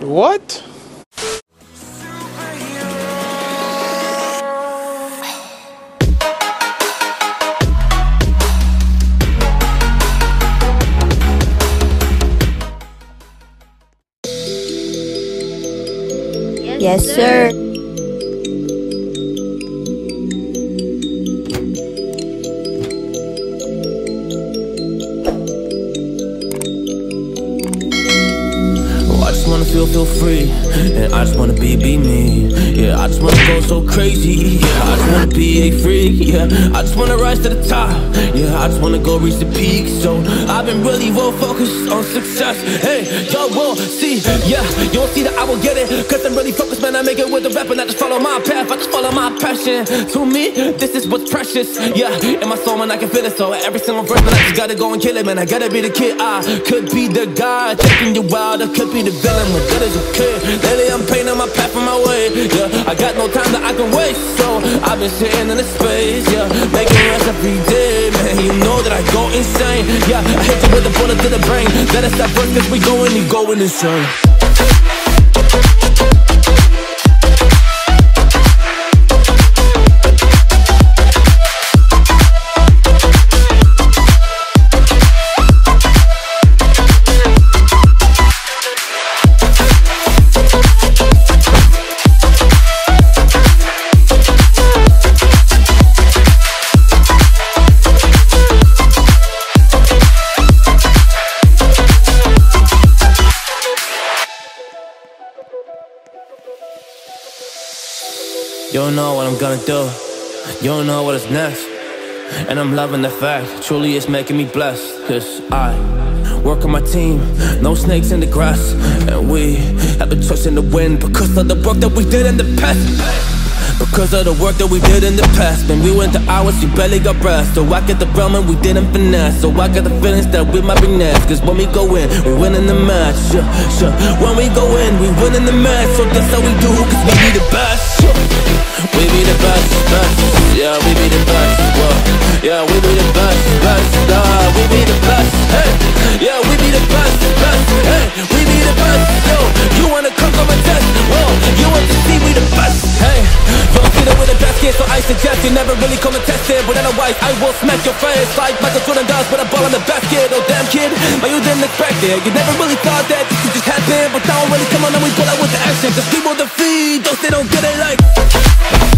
What? Yes, sir. Be a freak. Yeah, I just wanna rise to the top. Yeah, I just wanna go reach the peak. So I've been really well focused on success. Hey, y'all will see. Yeah, you won't see that I will get it. Cause I'm really focused, man. I make it with the rap, and I just follow my path. I just follow my passion. To me, this is what's precious. Yeah, in my soul, man, I can feel it. So every single verse, man, I just gotta go and kill it, man. I gotta be the kid. I could be the guy taking you wild. I could be the villain, but good as a kid. Lately, I'm painting my path on my way. Yeah, I got no time that I can waste. So I've been sitting in the space. Yeah, making rest every day, man. You know that I go insane. Yeah, I hit you with a bullet to the brain. Let us stop first, cause we going and going insane. You don't know what I'm gonna do. You don't know what is next. And I'm loving the fact, truly it's making me blessed. Cause I work on my team, no snakes in the grass. And we have a trust in the wind because of the work that we did in the past. Because of the work that we did in the past When we went to hours, you barely got rest So I get the realm and we didn't finesse So I got the feelings that we might be next Cause when we go in, we win in the match yeah, yeah. When we go in, we win in the match So that's how we do, cause we be the best yeah. We be the best, best Yeah, we be the best, whoa. Yeah, we be the best, best Nah, we be the best, hey Suggest you never really come and test it. But otherwise, I will smack your face. Like Michael Jordan does with a ball in the basket. Oh damn kid, but you didn't expect it. You never really thought that this could just happen. But now really come on and we pull out with the action. Cause will defeat those they don't get it like